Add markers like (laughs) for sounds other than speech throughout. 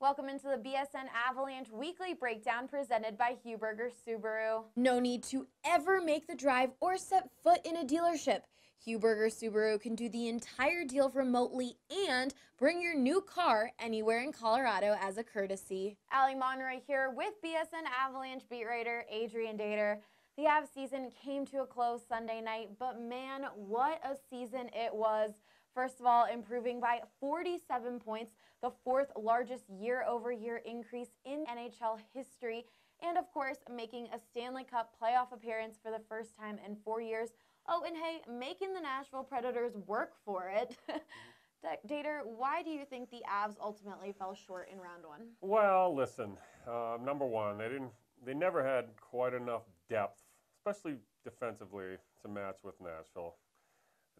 Welcome into the BSN Avalanche weekly breakdown presented by Heuberger Subaru. No need to ever make the drive or set foot in a dealership. Heuberger Subaru can do the entire deal remotely and bring your new car anywhere in Colorado as a courtesy. Ali Monroy here with BSN Avalanche beat writer Adrian Dater. The Av season came to a close Sunday night, but man, what a season it was. First of all, improving by 47 points, the fourth largest year over year increase in NHL history, and of course, making a Stanley Cup playoff appearance for the first time in four years. Oh, and hey, making the Nashville Predators work for it. (laughs) Dater, why do you think the Avs ultimately fell short in round one? Well, listen, uh, number one, they didn't, they never had quite enough depth, especially defensively, to match with Nashville.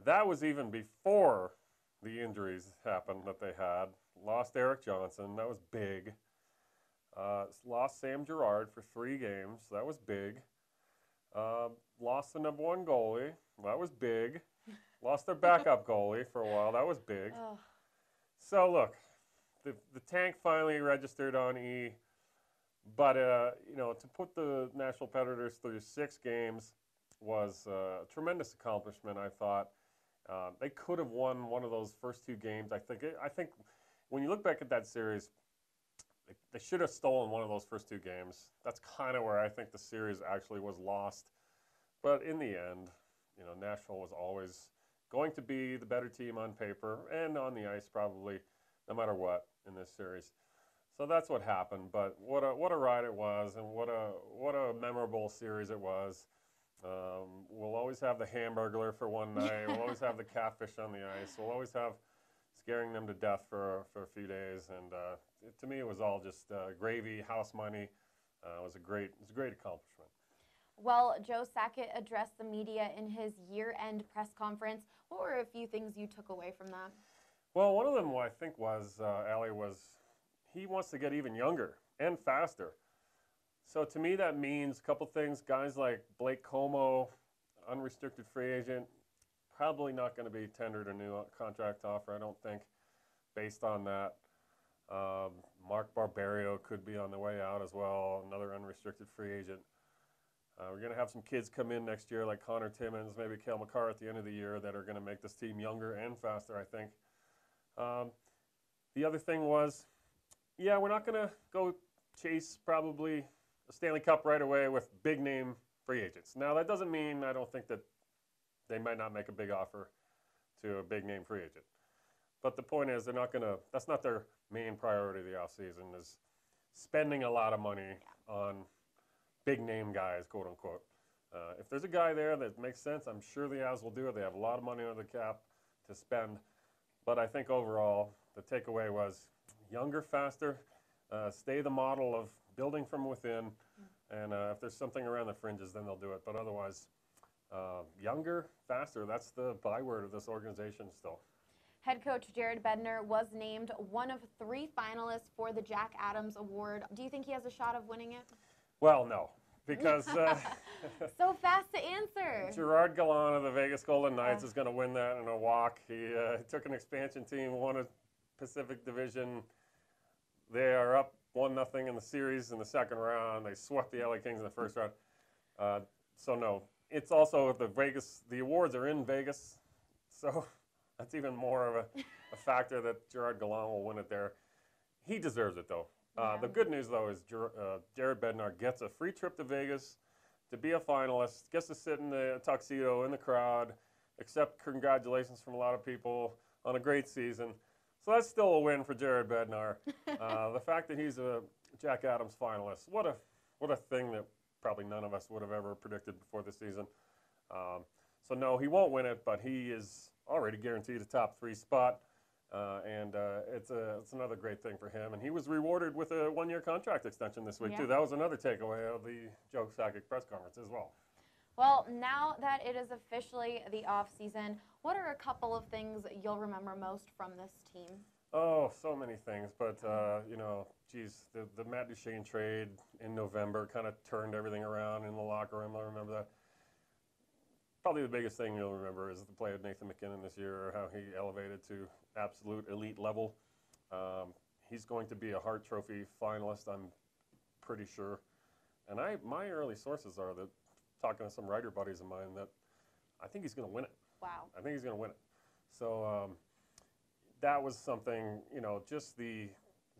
That was even before the injuries happened that they had. Lost Erik Johnson, that was big. Uh, lost Sam Girard for three games, that was big. Uh, lost the number one goalie, that was big. (laughs) lost their backup goalie for a while, that was big. Oh. So look, the the tank finally registered on E, but uh, you know to put the Nashville Predators through six games was uh, a tremendous accomplishment. I thought. Um, they could have won one of those first two games. I think. I think when you look back at that series, they, they should have stolen one of those first two games. That's kind of where I think the series actually was lost. But in the end, you know, Nashville was always going to be the better team on paper and on the ice, probably, no matter what in this series. So that's what happened. But what a what a ride it was, and what a what a memorable series it was. Um, we'll always have the hamburglar for one night. we'll always have the (laughs) catfish on the ice. We'll always have scaring them to death for, for a few days. And uh, it, to me, it was all just uh, gravy, house money. Uh, it was a great, it was a great accomplishment. Well, Joe Sakic addressed the media in his year-end press conference. What were a few things you took away from that? Well, one of them, I think, was uh, Ali was he wants to get even younger and faster. So to me, that means a couple things. Guys like Blake Comeau, unrestricted free agent, probably not going to be tendered a new contract offer, I don't think, based on that. Um, Mark Barberio could be on the way out as well, another unrestricted free agent. Uh, we're going to have some kids come in next year like Connor Timmins, maybe Cale Makar at the end of the year that are going to make this team younger and faster, I think. Um, the other thing was, yeah, we're not going to go chase probably a Stanley Cup right away with big name free agents. Now, that doesn't mean I don't think that they might not make a big offer to a big name free agent. But the point is, they're not going to, that's not their main priority of the offseason is spending a lot of money on big name guys, quote unquote. Uh, if there's a guy there that makes sense, I'm sure the Avs will do it. They have a lot of money on the cap to spend. But I think overall, the takeaway was younger, faster, uh, stay the model of building from within. And uh, if there's something around the fringes, then they'll do it. But otherwise, uh, younger, faster. That's the byword of this organization still. Head coach Jared Bednar was named one of three finalists for the Jack Adams Award. Do you think he has a shot of winning it? Well, no, because (laughs) uh, so fast to answer. Gerard Gallant of the Vegas Golden Knights uh. is going to win that in a walk. He uh, took an expansion team, won a Pacific Division. They are up one nothing in the series in the second round. They swept the LA Kings in the first round. Uh, so no, it's also the Vegas. The awards are in Vegas, so (laughs) that's even more of a, a factor that Gerard Gallant will win it there. He deserves it though. Uh, yeah. The good news though is Ger- uh, Jared Bednar gets a free trip to Vegas to be a finalist. Gets to sit in the tuxedo in the crowd, accept congratulations from a lot of people on a great season. So that's still a win for Jared Bednar. (laughs) Uh, the fact that he's a Jack Adams finalist, what a what a thing that probably none of us would have ever predicted before the season. Um, so no, he won't win it, but he is already guaranteed a top three spot. Uh, and uh, it's, a, it's another great thing for him. And he was rewarded with a one-year contract extension this week, yeah. too. That was another takeaway of the Joe Sakic press conference as well. Well, now that it is officially the off season, what are a couple of things you'll remember most from this team? Oh, so many things, but uh, you know, geez, the, the Matt Duchene trade in November kind of turned everything around in the locker room. I remember that. Probably the biggest thing you'll remember is the play of Nathan MacKinnon this year, how he elevated to absolute elite level. Um, he's going to be a Hart Trophy finalist. I'm pretty sure. And I, my early sources are that talking to some writer buddies of mine that I think he's going to win it. Wow. I think he's going to win it. So um, that was something, you know, just the,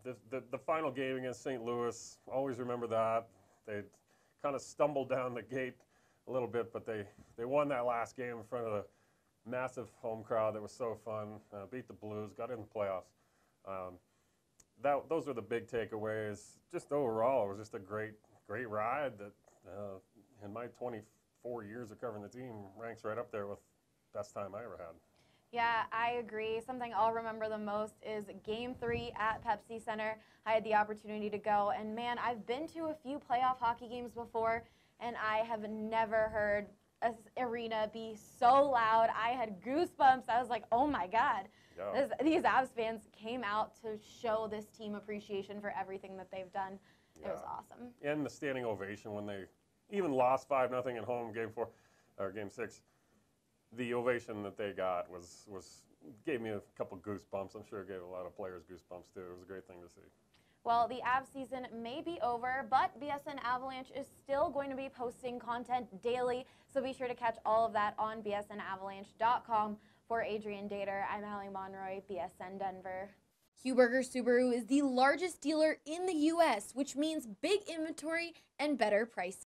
the, the, the final game against St. Louis. Always remember that. They kind of stumbled (laughs) down the gate a little bit, but they, they won that last game in front of the massive home crowd that was so fun. Uh, beat the Blues, got in the playoffs. Um, that, those were the big takeaways. Just overall, it was just a great, great ride that uh, in my 24 years of covering the team ranks right up there with best time I ever had. Yeah, I agree. Something I'll remember the most is game three at Pepsi Center. I had the opportunity to go, and man, I've been to a few playoff hockey games before, and I have never heard a arena be so loud. I had goosebumps. I was like, oh my God. Yeah. This, these Avs fans came out to show this team appreciation for everything that they've done. It was awesome. And the standing ovation when they even lost five nothing at home, game four or game six. The ovation that they got was was gave me a couple goosebumps. I'm sure it gave a lot of players goosebumps too. It was a great thing to see. Well, the Av season may be over, but BSN Avalanche is still going to be posting content daily, so be sure to catch all of that on bsnavalanche.com. For Adrian Dater, I'm Allie Monroy, BSN Denver. Heuberger Subaru is the largest dealer in the U.S., which means big inventory and better prices.